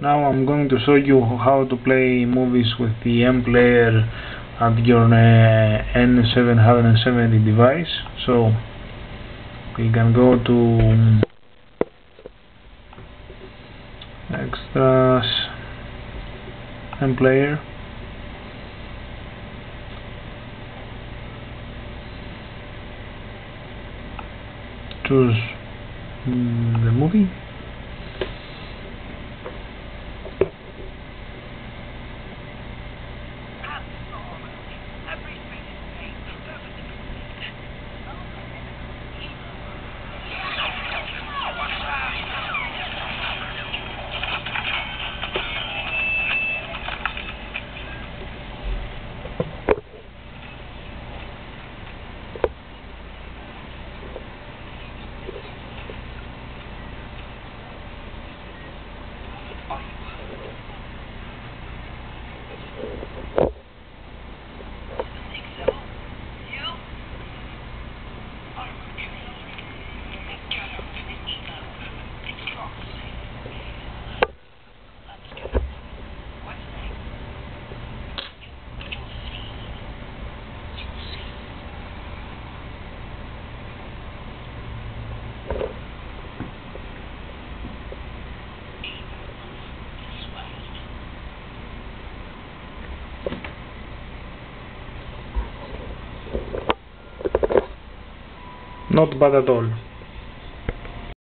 Now I'm going to show you how to play movies with the MPlayer at your uh, N770 device. So we can go to extras MPlayer choose mm, the movie not bad at all